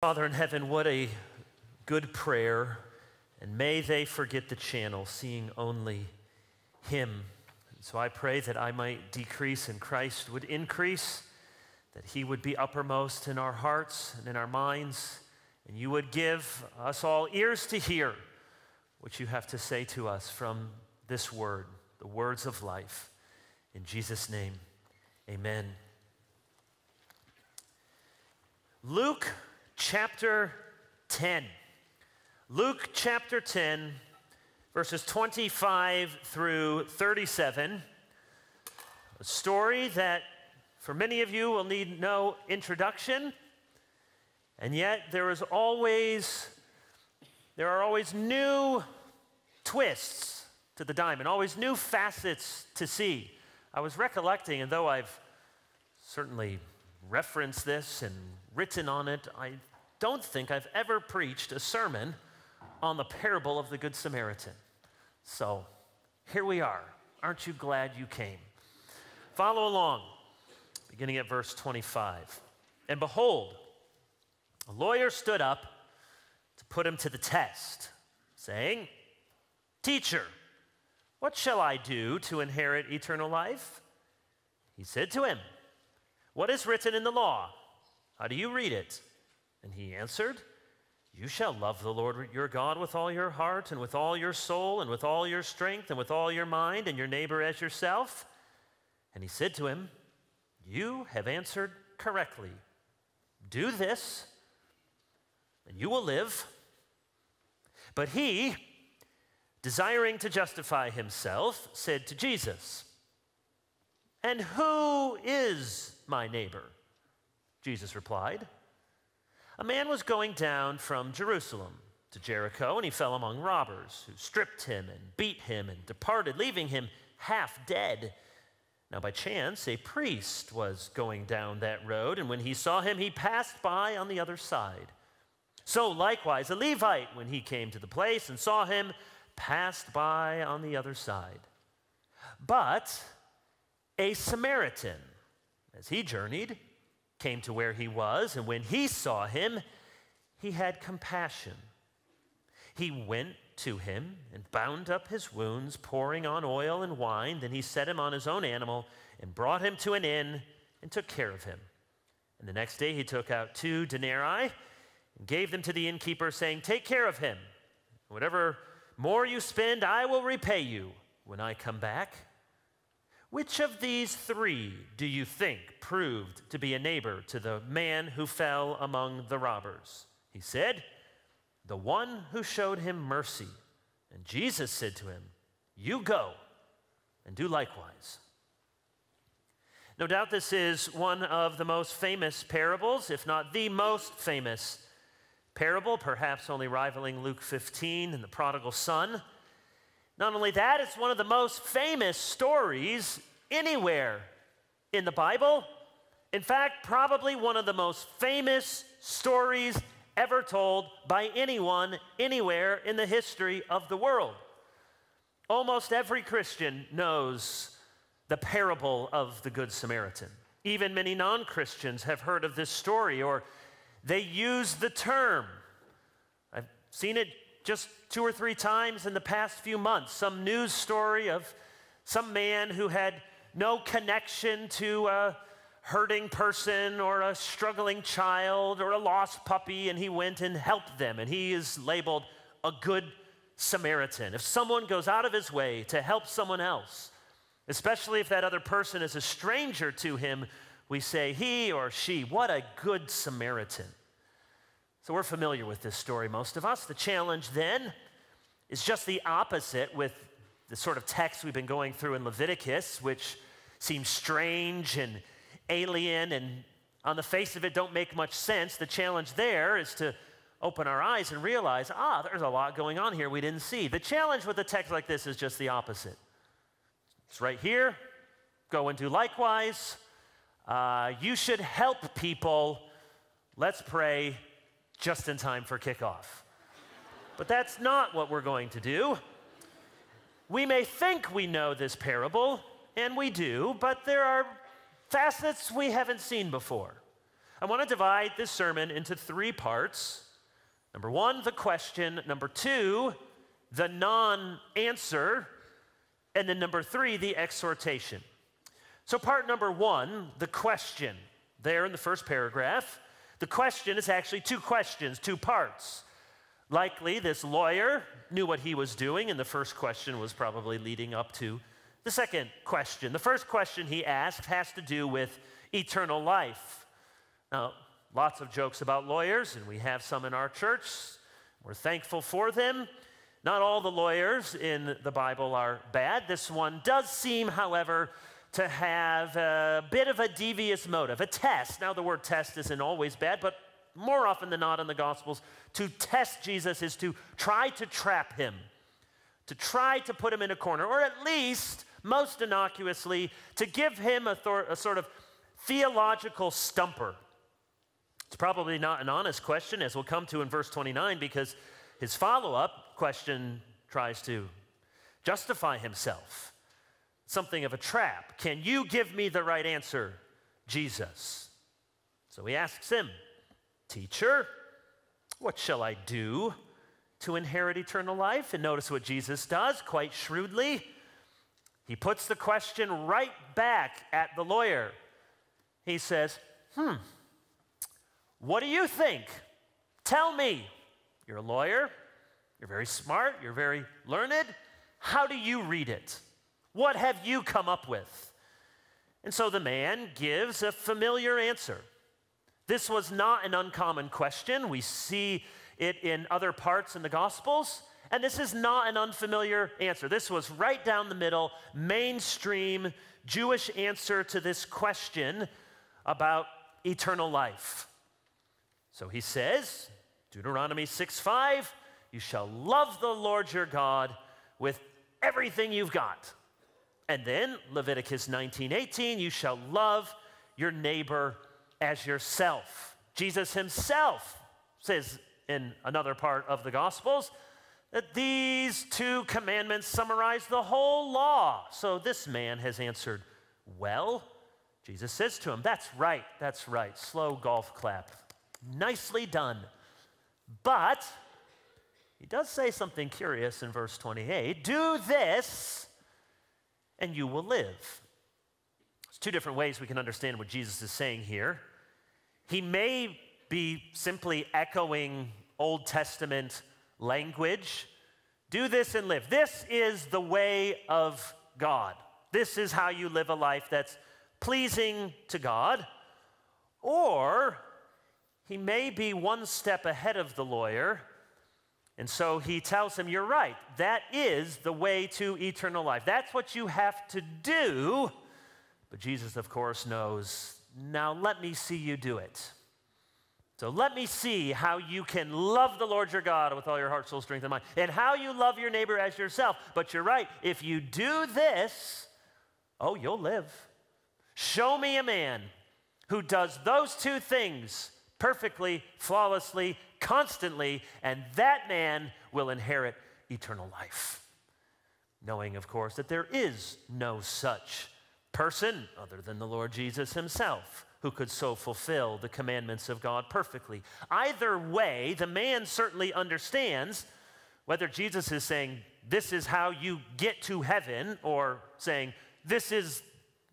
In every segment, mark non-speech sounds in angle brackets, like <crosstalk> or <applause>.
Father in heaven, what a good prayer. And may they forget the channel, seeing only Him. And so I pray that I might decrease and Christ would increase, that He would be uppermost in our hearts and in our minds, and you would give us all ears to hear what you have to say to us from this word, the words of life. In Jesus' name, amen. Luke chapter 10. Luke chapter 10, verses 25 through 37. A story that for many of you will need no introduction, and yet there is always there are always new twists to the diamond, always new facets to see. I was recollecting, and though I've certainly referenced this and written on it, I don't think I've ever preached a sermon on the parable of the Good Samaritan. So here we are. Aren't you glad you came? Follow along, beginning at verse 25. And behold, a lawyer stood up to put him to the test, saying, Teacher, what shall I do to inherit eternal life? He said to him, What is written in the law? How do you read it? And he answered, You shall love the Lord your God with all your heart, and with all your soul, and with all your strength, and with all your mind, and your neighbor as yourself. And he said to him, You have answered correctly. Do this, and you will live. But he, desiring to justify himself, said to Jesus, And who is my neighbor? Jesus replied, A man was going down from Jerusalem to Jericho, and he fell among robbers, who stripped him and beat him and departed, leaving him half dead. Now, by chance, a priest was going down that road, and when he saw him, he passed by on the other side. So, likewise, a Levite, when he came to the place and saw him, passed by on the other side. But a Samaritan, as he journeyed, came to where he was, and when he saw him, he had compassion. He went to him and bound up his wounds, pouring on oil and wine. Then he set him on his own animal and brought him to an inn and took care of him. And the next day he took out two denarii and gave them to the innkeeper, saying, Take care of him. Whatever more you spend, I will repay you when I come back. Which of these three do you think proved to be a neighbor to the man who fell among the robbers? He said, The one who showed him mercy. And Jesus said to him, You go and do likewise. No doubt this is one of the most famous parables, if not the most famous parable, perhaps only rivaling Luke 15 and the prodigal son. Not only that, it's one of the most famous stories anywhere in the Bible. In fact, probably one of the most famous stories ever told by anyone anywhere in the history of the world. Almost every Christian knows the parable of the Good Samaritan. Even many non Christians have heard of this story or they use the term. I've seen it just two or three times in the past few months. Some news story of some man who had no connection to a hurting person or a struggling child or a lost puppy, and he went and helped them. And he is labeled a good Samaritan. If someone goes out of his way to help someone else, especially if that other person is a stranger to him, we say, he or she, what a good Samaritan. So we're familiar with this story, most of us. The challenge then is just the opposite with the sort of text we've been going through in Leviticus, which seems strange and alien and on the face of it don't make much sense. The challenge there is to open our eyes and realize, ah, there's a lot going on here we didn't see. The challenge with a text like this is just the opposite. It's right here. Go and do likewise. Uh, you should help people. Let's pray just in time for kickoff. but that's not what we're going to do. We may think we know this parable, and we do, but there are facets we haven't seen before. I want to divide this sermon into three parts. Number one, the question. Number two, the non answer. And then number three, the exhortation. So, part number one, the question, there in the first paragraph. The question is actually two questions, two parts. Likely, this lawyer knew what he was doing, and the first question was probably leading up to the second question. The first question he asked has to do with eternal life. Now, lots of jokes about lawyers, and we have some in our church. We're thankful for them. Not all the lawyers in the Bible are bad. This one does seem, however, to have a bit of a devious motive, a test. Now, the word test isn't always bad, but more often than not in the Gospels, to test Jesus is to try to trap him, to try to put him in a corner, or at least, most innocuously, to give him a, thor- a sort of theological stumper. It's probably not an honest question, as we'll come to in verse 29, because his follow up question tries to justify himself. Something of a trap. Can you give me the right answer, Jesus? So he asks him, Teacher, what shall I do to inherit eternal life? And notice what Jesus does quite shrewdly. He puts the question right back at the lawyer. He says, Hmm, what do you think? Tell me. You're a lawyer, you're very smart, you're very learned. How do you read it? What have you come up with? And so the man gives a familiar answer. This was not an uncommon question. We see it in other parts in the Gospels. And this is not an unfamiliar answer. This was right down the middle, mainstream Jewish answer to this question about eternal life. So he says, Deuteronomy 6 5, you shall love the Lord your God with everything you've got. And then Leviticus 19 18, you shall love your neighbor as yourself. Jesus himself says in another part of the Gospels that these two commandments summarize the whole law. So this man has answered, Well, Jesus says to him, That's right, that's right. Slow golf clap. Nicely done. But he does say something curious in verse 28 Do this, and you will live. There's two different ways we can understand what Jesus is saying here. He may be simply echoing Old Testament language. Do this and live. This is the way of God. This is how you live a life that's pleasing to God. Or he may be one step ahead of the lawyer. And so he tells him, You're right. That is the way to eternal life. That's what you have to do. But Jesus, of course, knows now, let me see you do it. So let me see how you can love the Lord your God with all your heart, soul, strength, and mind, and how you love your neighbor as yourself. But you're right, if you do this, oh, you'll live. Show me a man who does those two things perfectly, flawlessly, constantly, and that man will inherit eternal life. Knowing, of course, that there is no such person other than the Lord Jesus himself who could so fulfill the commandments of God perfectly. Either way, the man certainly understands whether Jesus is saying, This is how you get to heaven, or saying, This is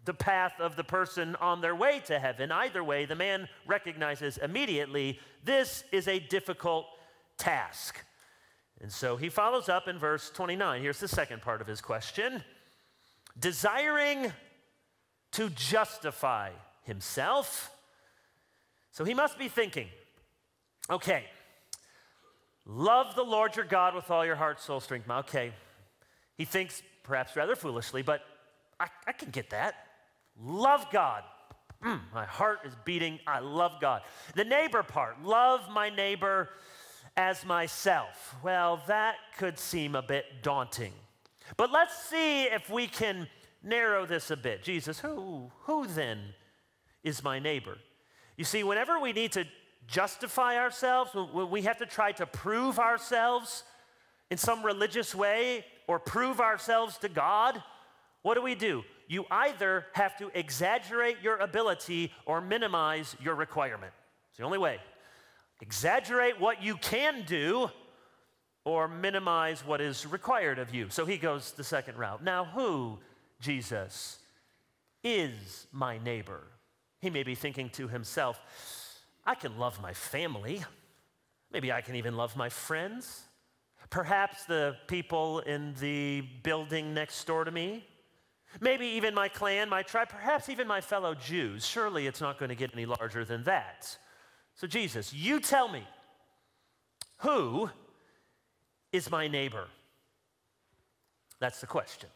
the path of the person on their way to heaven. Either way, the man recognizes immediately this is a difficult task. And so he follows up in verse 29. Here's the second part of his question desiring to justify himself. So he must be thinking, okay, love the Lord your God with all your heart, soul, strength. Okay. He thinks perhaps rather foolishly, but I, I can get that. Love God. Mm, my heart is beating. I love God. The neighbor part, love my neighbor as myself. Well, that could seem a bit daunting. But let's see if we can narrow this a bit. Jesus, who, who then is my neighbor? You see, whenever we need to justify ourselves, when we have to try to prove ourselves in some religious way or prove ourselves to God, what do we do? You either have to exaggerate your ability or minimize your requirement. It's the only way. Exaggerate what you can do or minimize what is required of you. So he goes the second route. Now, who, Jesus, is my neighbor? He may be thinking to himself, I can love my family. Maybe I can even love my friends. Perhaps the people in the building next door to me. Maybe even my clan, my tribe, perhaps even my fellow Jews. Surely it's not going to get any larger than that. So, Jesus, you tell me, who is my neighbor? That's the question.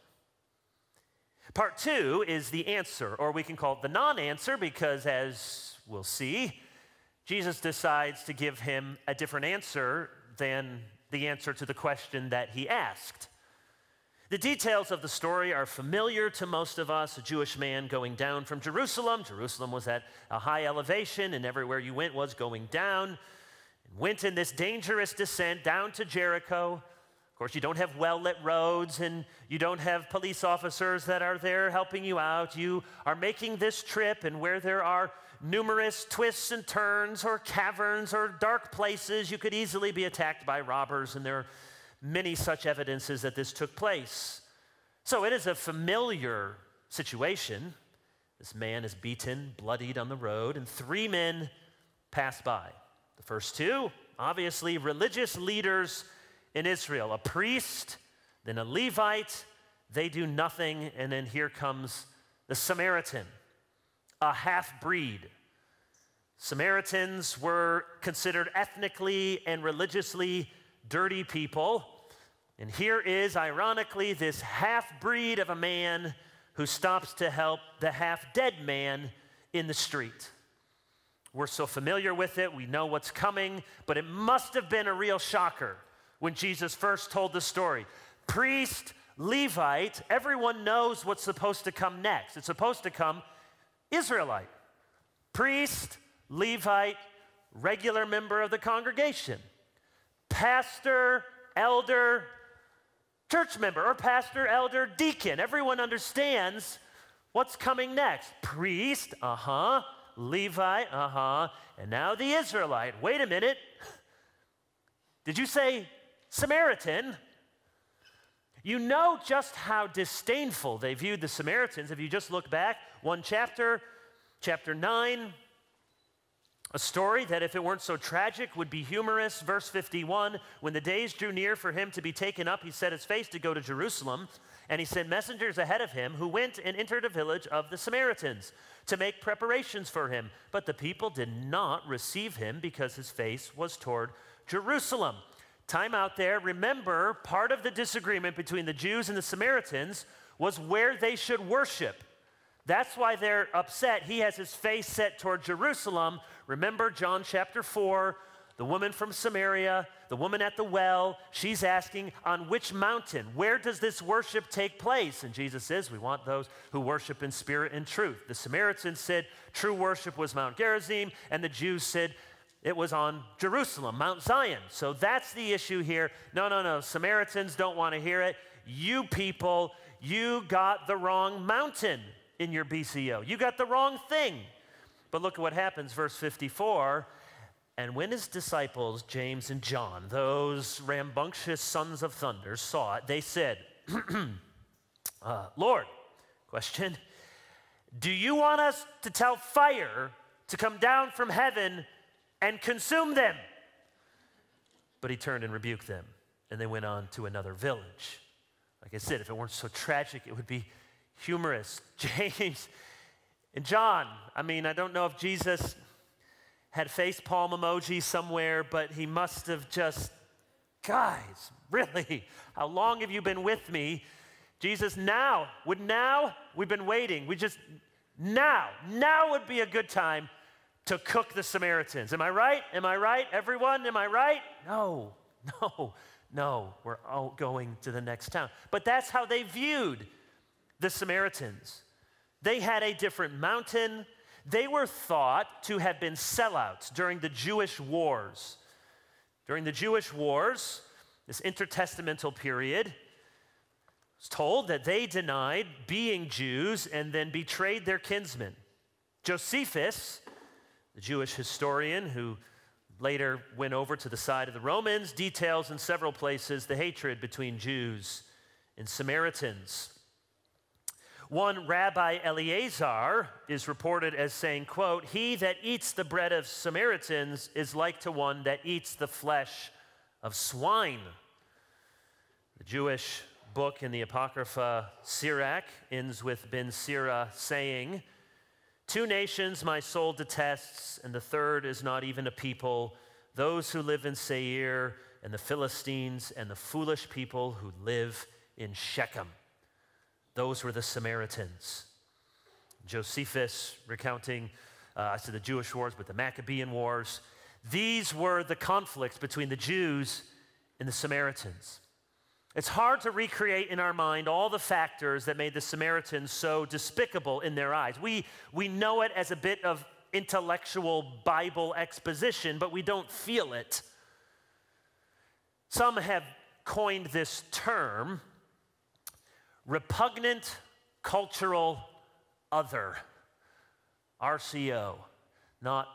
Part two is the answer, or we can call it the non answer, because as we'll see, Jesus decides to give him a different answer than the answer to the question that he asked. The details of the story are familiar to most of us. A Jewish man going down from Jerusalem. Jerusalem was at a high elevation, and everywhere you went was going down. Went in this dangerous descent down to Jericho. Of course, you don't have well lit roads, and you don't have police officers that are there helping you out. You are making this trip, and where there are numerous twists and turns, or caverns, or dark places, you could easily be attacked by robbers, and there many such evidences that this took place. So it is a familiar situation. This man is beaten, bloodied on the road, and three men pass by. The first two, obviously, religious leaders in Israel a priest, then a Levite. They do nothing, and then here comes the Samaritan, a half breed. Samaritans were considered ethnically and religiously dirty people. And here is, ironically, this half breed of a man who stops to help the half dead man in the street. We're so familiar with it, we know what's coming, but it must have been a real shocker when Jesus first told the story. Priest, Levite, everyone knows what's supposed to come next. It's supposed to come Israelite. Priest, Levite, regular member of the congregation pastor, elder, church member, or pastor, elder, deacon. Everyone understands what's coming next. Priest, uh huh. Levi, uh huh. And now the Israelite. Wait a minute. <laughs> Did you say Samaritan? You know just how disdainful they viewed the Samaritans if you just look back one chapter, chapter 9, a story that, if it weren't so tragic, would be humorous. Verse 51 When the days drew near for him to be taken up, he set his face to go to Jerusalem, and he sent messengers ahead of him who went and entered a village of the Samaritans to make preparations for him. But the people did not receive him because his face was toward Jerusalem. Time out there. Remember, part of the disagreement between the Jews and the Samaritans was where they should worship. That's why they're upset. He has his face set toward Jerusalem. Remember John chapter 4, the woman from Samaria, the woman at the well, she's asking, On which mountain? Where does this worship take place? And Jesus says, We want those who worship in spirit and truth. The Samaritans said, True worship was Mount Gerizim, and the Jews said, it was on Jerusalem, Mount Zion. So that's the issue here. No, no, no. Samaritans don't want to hear it. You people, you got the wrong mountain in your BCO. You got the wrong thing. But look at what happens, verse 54. And when his disciples, James and John, those rambunctious sons of thunder, saw it, they said, <clears throat> uh, Lord, question, do you want us to tell fire to come down from heaven and consume them? But he turned and rebuked them, and they went on to another village. Like I said, if it weren't so tragic, it would be humorous. <laughs> James and John, I mean, I don't know if Jesus had face palm emoji somewhere, but he must have just, guys, really, how long have you been with me? Jesus, now, would now, we've been waiting. We just, now, now would be a good time to cook the Samaritans. Am I right? Am I right? Everyone, am I right? No, no, no. We're all going to the next town. But that's how they viewed the Samaritans. They had a different mountain. They were thought to have been sellouts during the Jewish wars. During the Jewish wars, this intertestamental period, It's told that they denied being Jews and then betrayed their kinsmen. Josephus, the Jewish historian who later went over to the side of the Romans, details in several places the hatred between Jews and Samaritans. One Rabbi Eleazar is reported as saying, quote, He that eats the bread of Samaritans is like to one that eats the flesh of swine. The Jewish book in the Apocrypha Sirach ends with Ben Sira saying, Two nations my soul detests, and the third is not even a people, those who live in Seir, and the Philistines, and the foolish people who live in Shechem. Those were the Samaritans. Josephus recounting uh, to the Jewish wars, but the Maccabean wars. These were the conflicts between the Jews and the Samaritans. It's hard to recreate in our mind all the factors that made the Samaritans so despicable in their eyes. We, we know it as a bit of intellectual Bible exposition, but we don't feel it. Some have coined this term repugnant cultural other, RCO, not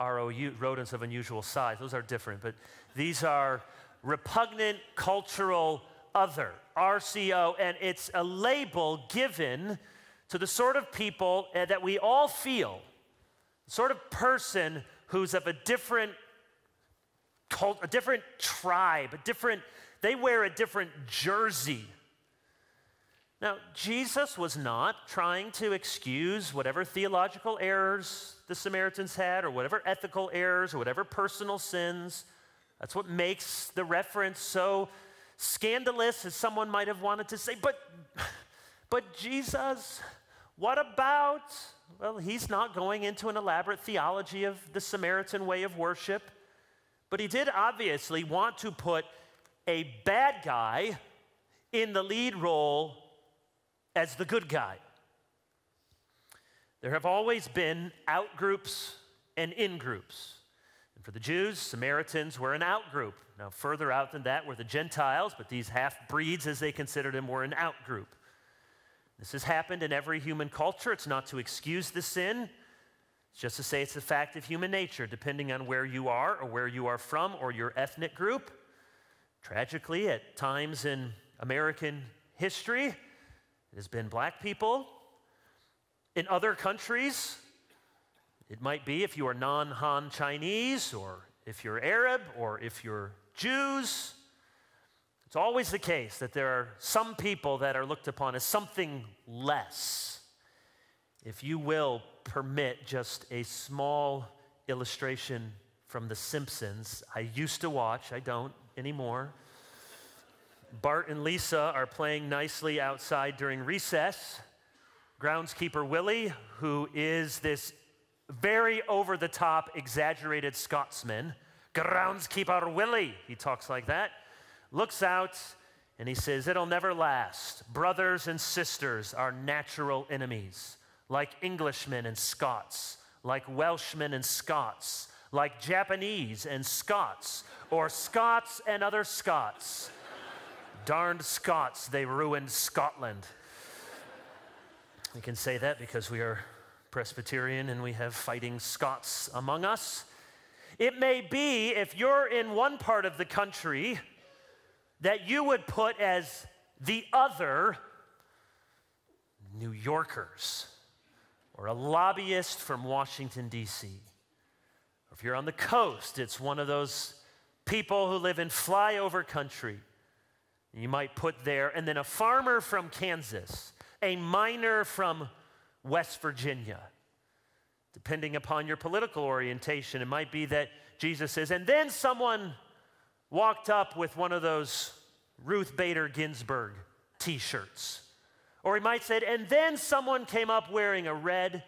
ROU, rodents of unusual size. Those are different, but these are repugnant cultural other, RCO, and it's a label given to the sort of people uh, that we all feel, the sort of person who's of a different cult, a different tribe, a different, they wear a different jersey. Now, Jesus was not trying to excuse whatever theological errors the Samaritans had, or whatever ethical errors, or whatever personal sins. That's what makes the reference so scandalous, as someone might have wanted to say. But, but Jesus, what about? Well, he's not going into an elaborate theology of the Samaritan way of worship, but he did obviously want to put a bad guy in the lead role as the good guy. There have always been out groups and in groups. And for the Jews, Samaritans were an out group. Now, further out than that were the Gentiles, but these half breeds, as they considered them, were an out group. This has happened in every human culture. It's not to excuse the sin, it's just to say it's a fact of human nature, depending on where you are or where you are from or your ethnic group. Tragically, at times in American history, it has been black people. In other countries, it might be if you are non Han Chinese, or if you're Arab, or if you're Jews. It's always the case that there are some people that are looked upon as something less. If you will permit just a small illustration from The Simpsons, I used to watch, I don't anymore. Bart and Lisa are playing nicely outside during recess. Groundskeeper Willie, who is this very over the top, exaggerated Scotsman. Groundskeeper Willie, he talks like that, looks out and he says, It'll never last. Brothers and sisters are natural enemies, like Englishmen and Scots, like Welshmen and Scots, like Japanese and Scots, or Scots and other Scots. Darned Scots, they ruined Scotland. We can say that because we are Presbyterian and we have fighting Scots among us. It may be, if you're in one part of the country, that you would put as the other New Yorkers or a lobbyist from Washington, D.C. If you're on the coast, it's one of those people who live in flyover country. You might put there, and then a farmer from Kansas, a miner from West Virginia. Depending upon your political orientation, it might be that Jesus says, and then someone walked up with one of those Ruth Bader Ginsburg t shirts. Or he might say, and then someone came up wearing a red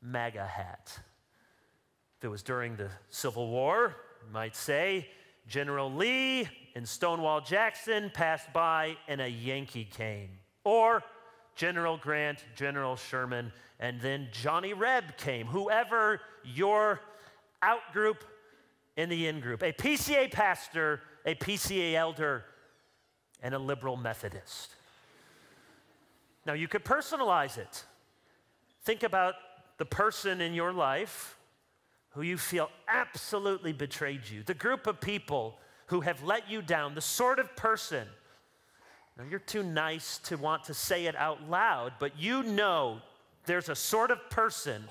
MAGA hat. If it was during the Civil War, you might say, General Lee and Stonewall Jackson passed by and a Yankee came. Or General Grant, General Sherman, and then Johnny Reb came, whoever your out group in the in group, a PCA pastor, a PCA elder, and a liberal Methodist. Now, you could personalize it. Think about the person in your life who you feel absolutely betrayed you, the group of people who have let you down, the sort of person. Now, you're too nice to want to say it out loud, but you know there's a sort of person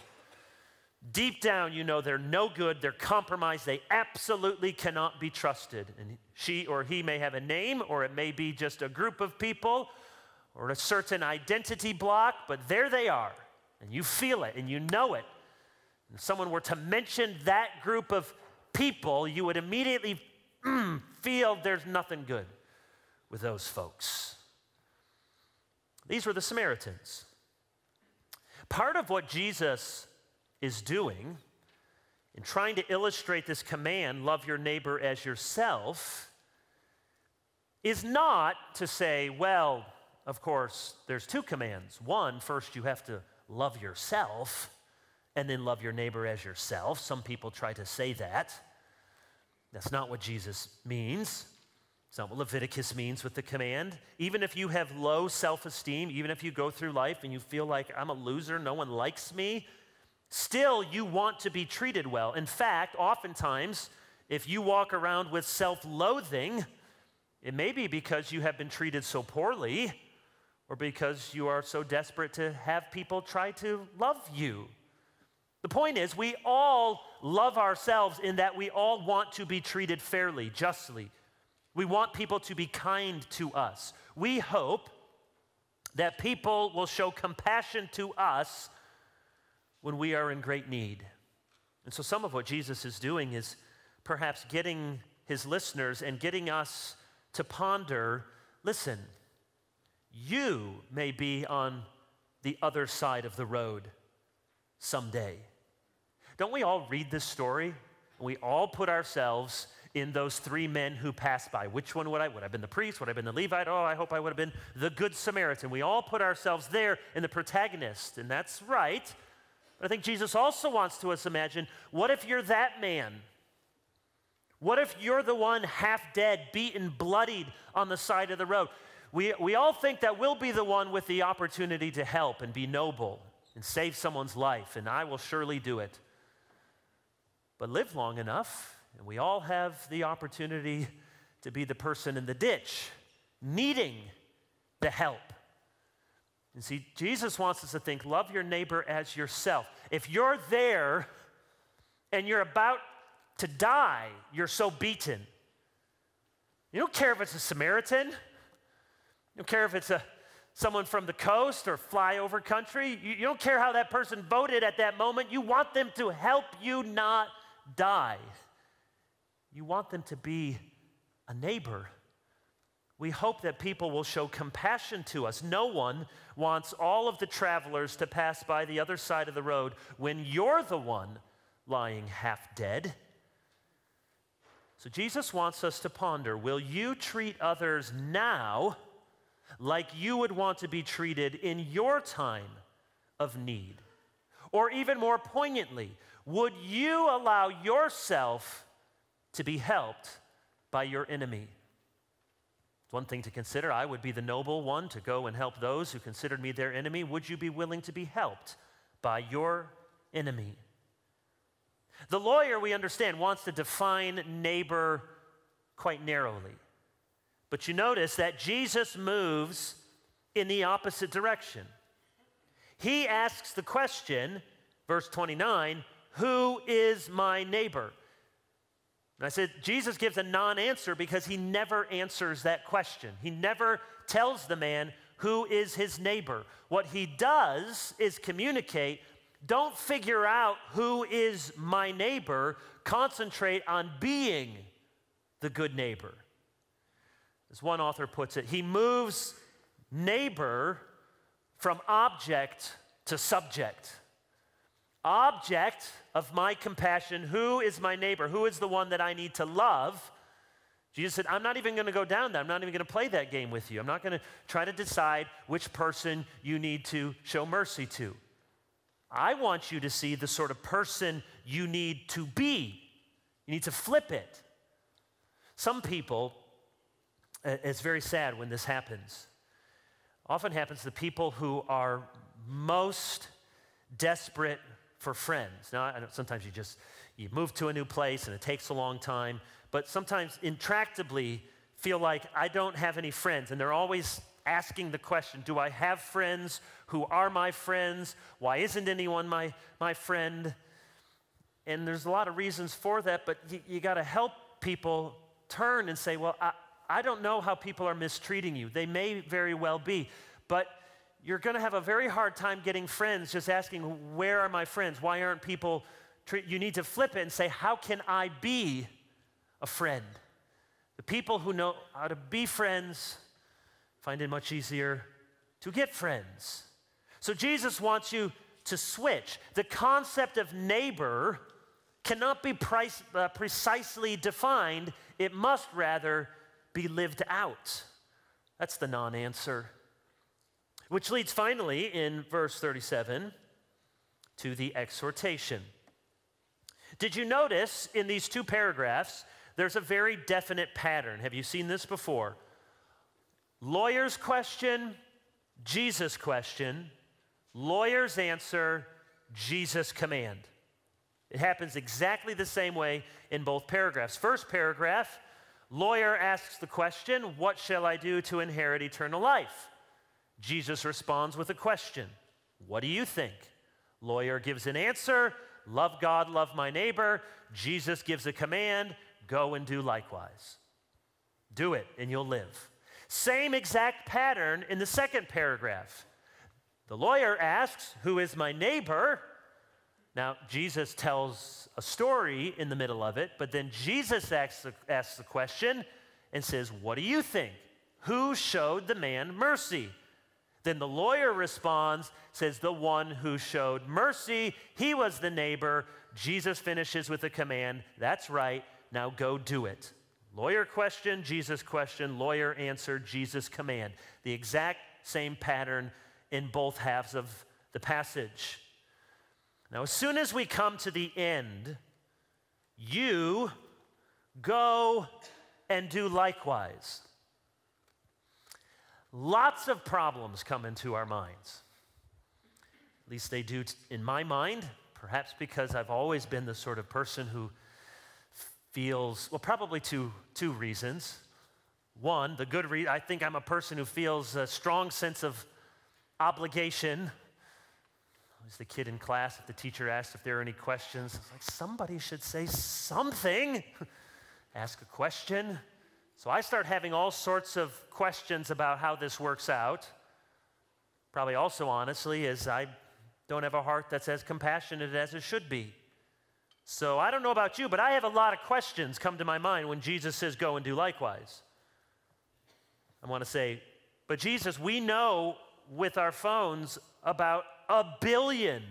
deep down you know they're no good, they're compromised, they absolutely cannot be trusted. And she or he may have a name, or it may be just a group of people, or a certain identity block, but there they are. And you feel it and you know it. And if someone were to mention that group of people, you would immediately mm, feel there's nothing good with those folks. These were the Samaritans. Part of what Jesus is doing in trying to illustrate this command, love your neighbor as yourself, is not to say, well, of course, there's two commands. One, first you have to love yourself, and then love your neighbor as yourself. Some people try to say that. That's not what Jesus means. It's not what Leviticus means with the command. Even if you have low self esteem, even if you go through life and you feel like I'm a loser, no one likes me, still you want to be treated well. In fact, oftentimes, if you walk around with self loathing, it may be because you have been treated so poorly or because you are so desperate to have people try to love you. The point is, we all love ourselves in that we all want to be treated fairly, justly. We want people to be kind to us. We hope that people will show compassion to us when we are in great need. And so, some of what Jesus is doing is perhaps getting his listeners and getting us to ponder listen, you may be on the other side of the road someday. Don't we all read this story? We all put ourselves in those three men who passed by. Which one would I? Would I have been the priest? Would I have been the Levite? Oh, I hope I would have been the Good Samaritan. We all put ourselves there in the protagonist, and that's right. But I think Jesus also wants to us imagine what if you're that man? What if you're the one half dead, beaten, bloodied on the side of the road? We, we all think that we'll be the one with the opportunity to help and be noble and save someone's life, and I will surely do it but live long enough, and we all have the opportunity to be the person in the ditch needing the help. And see, Jesus wants us to think love your neighbor as yourself. If you're there and you're about to die, you're so beaten. You don't care if it's a Samaritan. You don't care if it's a someone from the coast or flyover country. You, you don't care how that person voted at that moment. You want them to help you not die. You want them to be a neighbor. We hope that people will show compassion to us. No one wants all of the travelers to pass by the other side of the road when you're the one lying half dead. So Jesus wants us to ponder will you treat others now like you would want to be treated in your time of need? Or even more poignantly, would you allow yourself to be helped by your enemy? It's one thing to consider. I would be the noble one to go and help those who considered me their enemy. Would you be willing to be helped by your enemy? The lawyer, we understand, wants to define neighbor quite narrowly. But you notice that Jesus moves in the opposite direction. He asks the question, verse 29 who is my neighbor? And I said, Jesus gives a non answer because he never answers that question. He never tells the man who is his neighbor. What he does is communicate don't figure out who is my neighbor, concentrate on being the good neighbor. As one author puts it, he moves neighbor from object to subject. Object of my compassion. Who is my neighbor? Who is the one that I need to love? Jesus said, I'm not even going to go down there. I'm not even going to play that game with you. I'm not going to try to decide which person you need to show mercy to. I want you to see the sort of person you need to be. You need to flip it. Some people, it's very sad when this happens. often happens to people who are most desperate for friends. Now, sometimes you just you move to a new place and it takes a long time, but sometimes intractably feel like I don't have any friends, and they're always asking the question Do I have friends? Who are my friends? Why isn't anyone my, my friend? And there's a lot of reasons for that, but you, you got to help people turn and say, Well, I, I don't know how people are mistreating you. They may very well be, but you're going to have a very hard time getting friends just asking, Where are my friends? Why aren't people? You need to flip it and say, How can I be a friend? The people who know how to be friends find it much easier to get friends. So Jesus wants you to switch. The concept of neighbor cannot be price, uh, precisely defined, it must rather be lived out. That's the non answer. Which leads finally in verse 37 to the exhortation. Did you notice in these two paragraphs, there's a very definite pattern? Have you seen this before? Lawyer's question, Jesus question, lawyer's answer, Jesus command. It happens exactly the same way in both paragraphs. First paragraph, lawyer asks the question, What shall I do to inherit eternal life? Jesus responds with a question, What do you think? Lawyer gives an answer, Love God, love my neighbor. Jesus gives a command, Go and do likewise. Do it, and you'll live. Same exact pattern in the second paragraph. The lawyer asks, Who is my neighbor? Now, Jesus tells a story in the middle of it, but then Jesus asks the, asks the question and says, What do you think? Who showed the man mercy? Then the lawyer responds, says, The one who showed mercy, he was the neighbor. Jesus finishes with a command, That's right, now go do it. Lawyer question, Jesus question, lawyer answer, Jesus command. The exact same pattern in both halves of the passage. Now, as soon as we come to the end, you go and do likewise. Lots of problems come into our minds. At least they do in my mind, perhaps because I've always been the sort of person who feels, well, probably two, two reasons. One, the good reason, I think I'm a person who feels a strong sense of obligation. I was the kid in class, if the teacher asked if there were any questions, I was like, somebody should say something. <laughs> Ask a question. So I start having all sorts of questions about how this works out. Probably also, honestly, is I don't have a heart that's as compassionate as it should be. So I don't know about you, but I have a lot of questions come to my mind when Jesus says, Go and do likewise. I want to say, but Jesus, we know with our phones about a billion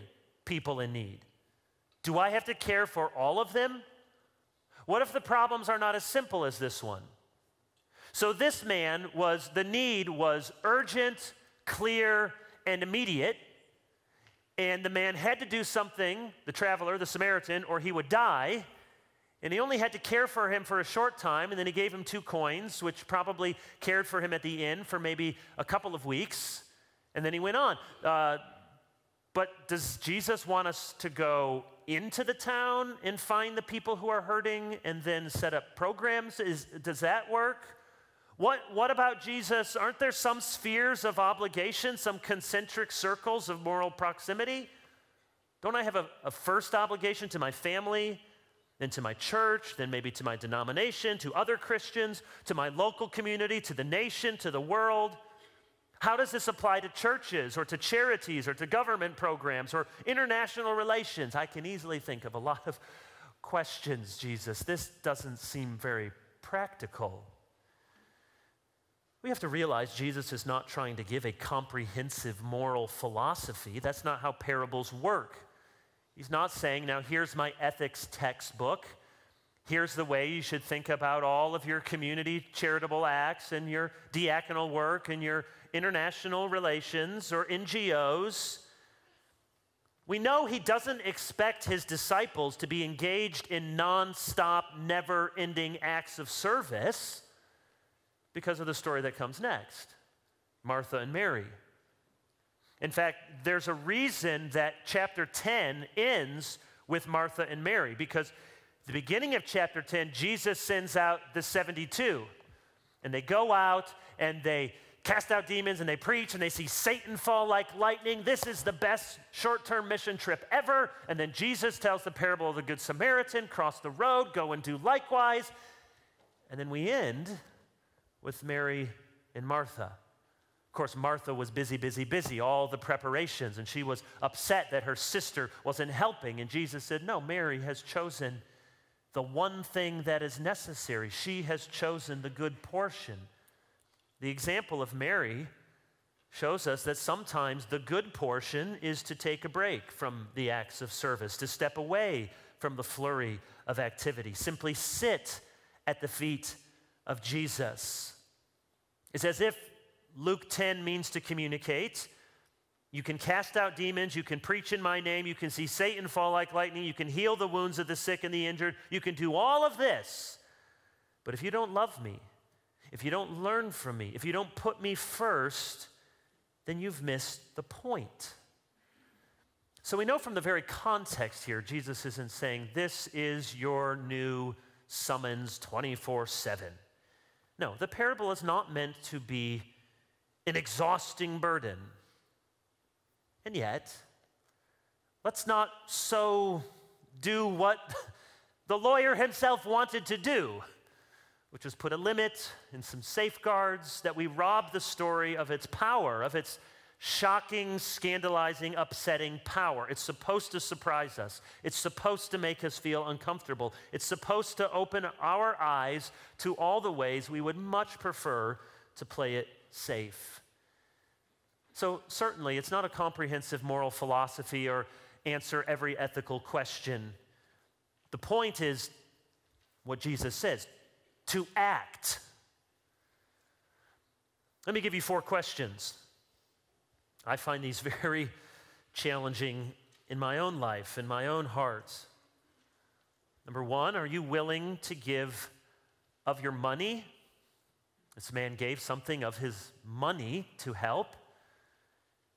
people in need. Do I have to care for all of them? What if the problems are not as simple as this one? So this man was, the need was urgent, clear, and immediate. And the man had to do something, the traveler, the Samaritan, or he would die. And he only had to care for him for a short time, and then he gave him two coins, which probably cared for him at the inn for maybe a couple of weeks. And then he went on. Uh, but does Jesus want us to go into the town and find the people who are hurting and then set up programs? Is, does that work? What, what about Jesus? Aren't there some spheres of obligation, some concentric circles of moral proximity? Don't I have a, a first obligation to my family, then to my church, then maybe to my denomination, to other Christians, to my local community, to the nation, to the world? How does this apply to churches or to charities or to government programs or international relations? I can easily think of a lot of <laughs> questions, Jesus. This doesn't seem very practical. We have to realize Jesus is not trying to give a comprehensive moral philosophy. That's not how parables work. He's not saying, now here's my ethics textbook. Here's the way you should think about all of your community charitable acts and your diaconal work and your international relations or NGOs. We know he doesn't expect his disciples to be engaged in nonstop, never ending acts of service because of the story that comes next. Martha and Mary. In fact, there's a reason that chapter 10 ends with Martha and Mary because the beginning of chapter 10, Jesus sends out the 72. And they go out and they cast out demons and they preach and they see Satan fall like lightning. This is the best short term mission trip ever. And then Jesus tells the parable of the Good Samaritan cross the road, go and do likewise. And then we end with Mary and Martha. Of course, Martha was busy, busy, busy, all the preparations, and she was upset that her sister wasn't helping. And Jesus said, No, Mary has chosen the one thing that is necessary. She has chosen the good portion. The example of Mary shows us that sometimes the good portion is to take a break from the acts of service, to step away from the flurry of activity, simply sit at the feet of Jesus. It's as if Luke 10 means to communicate. You can cast out demons. You can preach in my name. You can see Satan fall like lightning. You can heal the wounds of the sick and the injured. You can do all of this. But if you don't love me, if you don't learn from me, if you don't put me first, then you've missed the point. So we know from the very context here, Jesus isn't saying, This is your new summons 24 7. No, the parable is not meant to be an exhausting burden. And yet, let's not so do what <laughs> the lawyer himself wanted to do, which was put a limit and some safeguards that we rob the story of its power, of its shocking, scandalizing, upsetting power. It's supposed to surprise us. It's supposed to make us feel uncomfortable. It's supposed to open our eyes to all the ways we would much prefer to play it safe. So, certainly, it's not a comprehensive moral philosophy or answer every ethical question. The point is what Jesus says to act. Let me give you four questions. I find these <laughs> very challenging in my own life, in my own heart. Number one, are you willing to give of your money this man gave something of his money to help.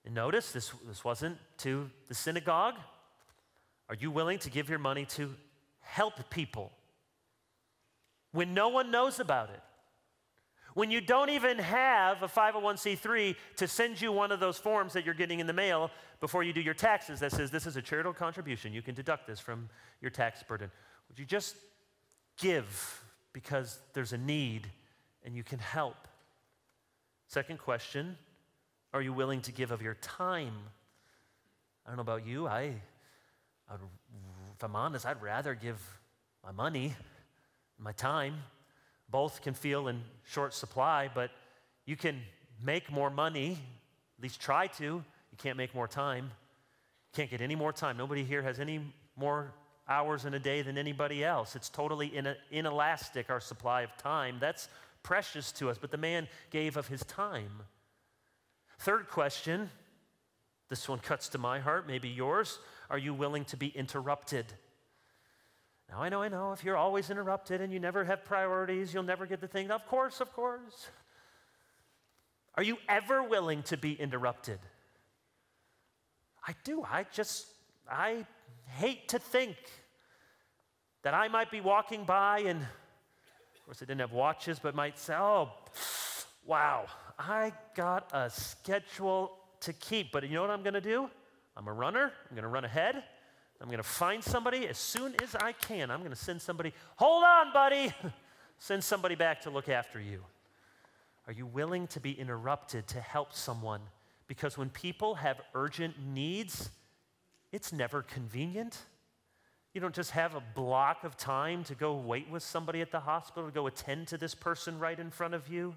And notice this, this wasn't to the synagogue. Are you willing to give your money to help people when no one knows about it? When you don't even have a 501c3 to send you one of those forms that you're getting in the mail before you do your taxes that says this is a charitable contribution, you can deduct this from your tax burden. Would you just give because there's a need and you can help. Second question Are you willing to give of your time? I don't know about you. I, I'd, if I'm honest, I'd rather give my money, my time. Both can feel in short supply, but you can make more money, at least try to. You can't make more time. Can't get any more time. Nobody here has any more hours in a day than anybody else. It's totally in inelastic, our supply of time. That's precious to us, but the man gave of his time. Third question this one cuts to my heart, maybe yours. Are you willing to be interrupted? Now, I know, I know, if you're always interrupted and you never have priorities, you'll never get the thing. Of course, of course. Are you ever willing to be interrupted? I do. I just, I hate to think that I might be walking by and of course, they didn't have watches, but might say, oh, wow, I got a schedule to keep. But you know what I'm going to do? I'm a runner. I'm going to run ahead. I'm going to find somebody as soon as I can. I'm going to send somebody, hold on, buddy. <laughs> send somebody back to look after you. Are you willing to be interrupted to help someone? Because when people have urgent needs, it's never convenient. You don't just have a block of time to go wait with somebody at the hospital, to go attend to this person right in front of you.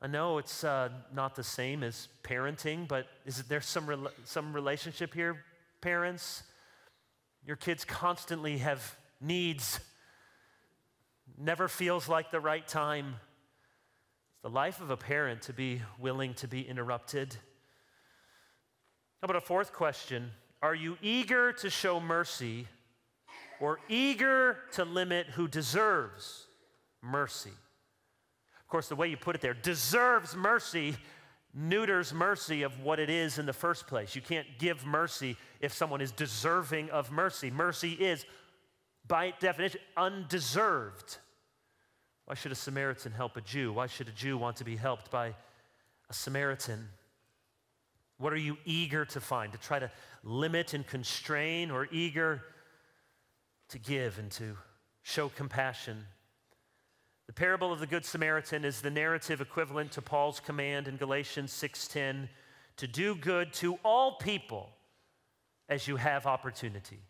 I know it's uh, not the same as parenting, but is there some, re- some relationship here, parents? Your kids constantly have needs, never feels like the right time. It's the life of a parent to be willing to be interrupted. How about a fourth question? Are you eager to show mercy or eager to limit who deserves mercy? Of course, the way you put it there, deserves mercy neuters mercy of what it is in the first place. You can't give mercy if someone is deserving of mercy. Mercy is, by definition, undeserved. Why should a Samaritan help a Jew? Why should a Jew want to be helped by a Samaritan? What are you eager to find? To try to limit and constrain, or eager to give and to show compassion? The parable of the good Samaritan is the narrative equivalent to Paul's command in Galatians 6:10 to do good to all people as you have opportunity.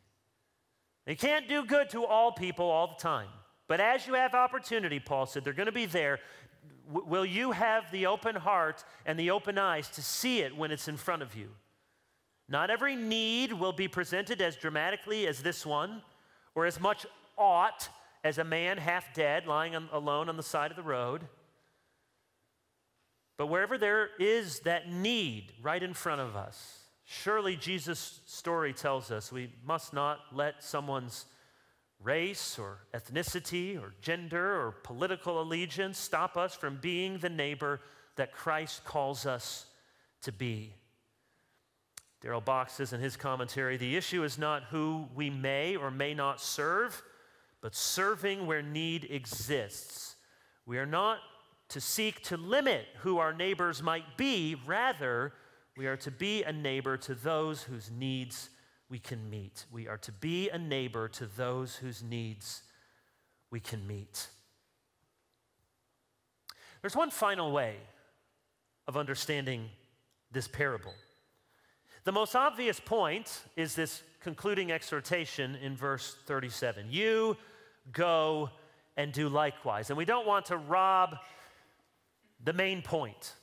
You can't do good to all people all the time. But as you have opportunity, Paul said, they're going to be there. W- will you have the open heart and the open eyes to see it when it's in front of you? Not every need will be presented as dramatically as this one, or as much ought as a man half dead lying on, alone on the side of the road. But wherever there is that need right in front of us, surely Jesus' story tells us we must not let someone's race or ethnicity or gender or political allegiance stop us from being the neighbor that Christ calls us to be. Darrell Bock says in his commentary the issue is not who we may or may not serve but serving where need exists. We are not to seek to limit who our neighbors might be, rather, we are to be a neighbor to those whose needs we can meet. We are to be a neighbor to those whose needs we can meet. There's one final way of understanding this parable. The most obvious point is this concluding exhortation in verse 37. You go and do likewise. And we don't want to rob the main point.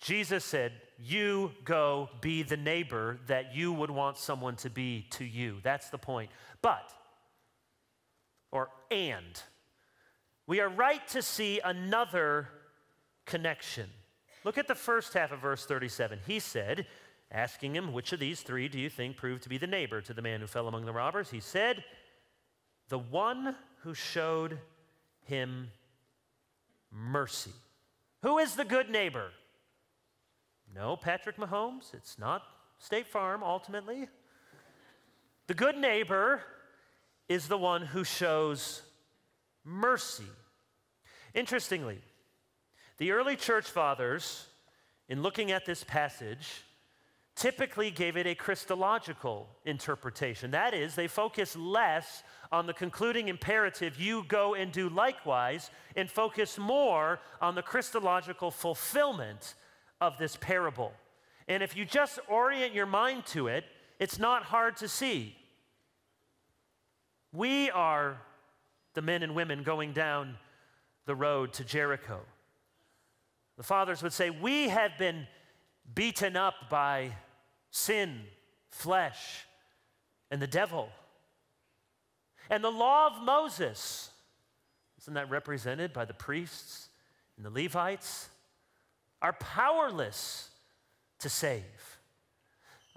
Jesus said, You go be the neighbor that you would want someone to be to you. That's the point. But, or and, we are right to see another connection. Look at the first half of verse 37. He said, asking him, Which of these three do you think proved to be the neighbor to the man who fell among the robbers? He said, the one who showed him mercy. Who is the good neighbor? No, Patrick Mahomes. It's not State Farm ultimately. The good neighbor is the one who shows mercy. Interestingly, the early church fathers, in looking at this passage, typically gave it a Christological interpretation. That is, they focus less on the concluding imperative, you go and do likewise, and focus more on the Christological fulfillment of this parable. And if you just orient your mind to it, it's not hard to see. We are the men and women going down the road to Jericho. The fathers would say, We have been beaten up by sin, flesh, and the devil. And the law of Moses, isn't that represented by the priests and the Levites, are powerless to save.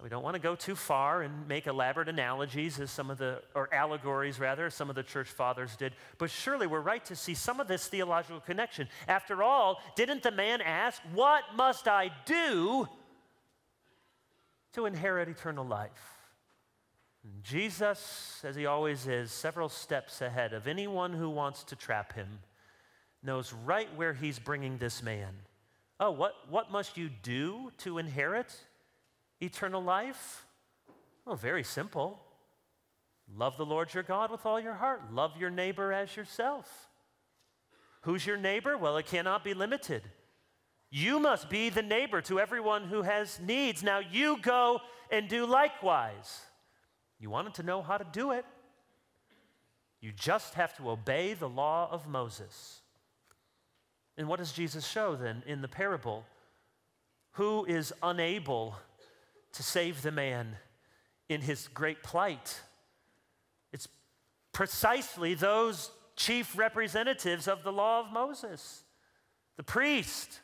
We don't want to go too far and make elaborate analogies as some of the, or allegories rather, as some of the church fathers did, but surely we're right to see some of this theological connection. After all, didn't the man ask, What must I do to inherit eternal life? Jesus, as he always is, several steps ahead of anyone who wants to trap him, knows right where he's bringing this man. Oh, what, what must you do to inherit eternal life? Well, very simple. Love the Lord your God with all your heart, love your neighbor as yourself. Who's your neighbor? Well, it cannot be limited. You must be the neighbor to everyone who has needs. Now you go and do likewise. You wanted to know how to do it. You just have to obey the law of Moses. And what does Jesus show then in the parable? Who is unable to save the man in his great plight? It's precisely those chief representatives of the law of Moses the priest,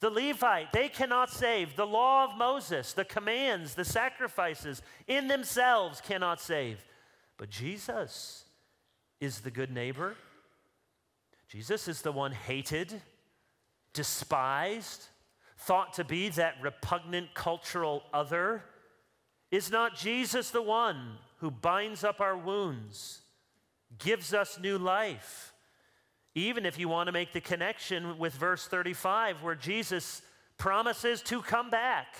the Levite, they cannot save. The law of Moses, the commands, the sacrifices in themselves cannot save. But Jesus is the good neighbor. Jesus is the one hated, despised, thought to be that repugnant cultural other. Is not Jesus the one who binds up our wounds, gives us new life? Even if you want to make the connection with verse 35, where Jesus promises to come back.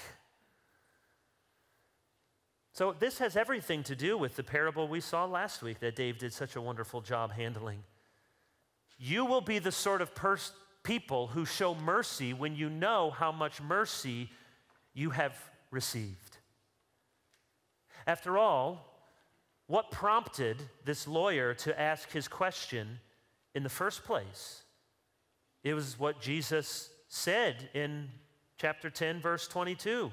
So, this has everything to do with the parable we saw last week that Dave did such a wonderful job handling. You will be the sort of pers- people who show mercy when you know how much mercy you have received. After all, what prompted this lawyer to ask his question in the first place? It was what Jesus said in chapter 10, verse 22.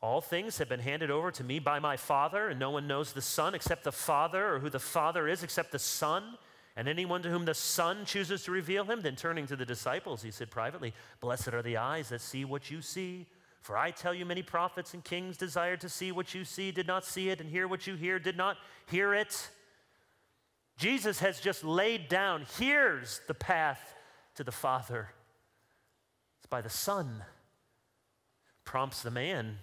All things have been handed over to me by my Father, and no one knows the Son except the Father, or who the Father is except the Son, and anyone to whom the Son chooses to reveal him. Then turning to the disciples, he said privately, Blessed are the eyes that see what you see. For I tell you, many prophets and kings desired to see what you see, did not see it, and hear what you hear, did not hear it. Jesus has just laid down, here's the path to the Father. It's by the Son. Prompts the man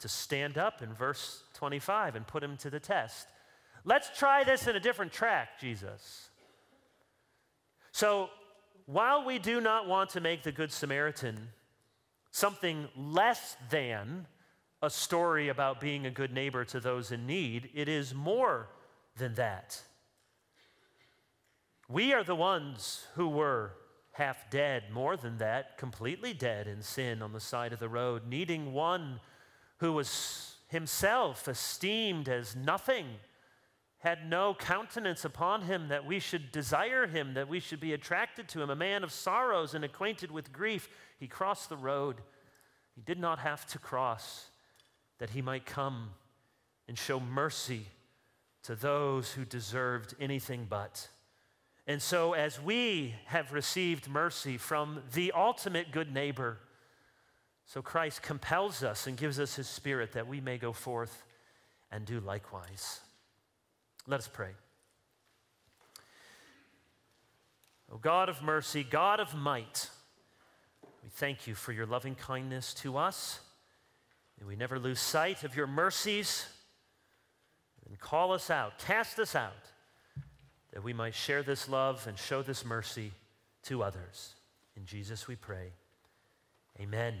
to stand up in verse 25 and put him to the test. Let's try this in a different track, Jesus. So, while we do not want to make the Good Samaritan something less than a story about being a good neighbor to those in need, it is more than that. We are the ones who were half dead, more than that, completely dead in sin on the side of the road, needing one who was himself esteemed as nothing, had no countenance upon him that we should desire him, that we should be attracted to him, a man of sorrows and acquainted with grief. He crossed the road. He did not have to cross that he might come and show mercy to those who deserved anything but. And so, as we have received mercy from the ultimate good neighbor, so Christ compels us and gives us his spirit that we may go forth and do likewise. Let us pray. O God of mercy, God of might, we thank you for your loving kindness to us. May we never lose sight of your mercies. And call us out, cast us out, that we might share this love and show this mercy to others. In Jesus we pray. Amen.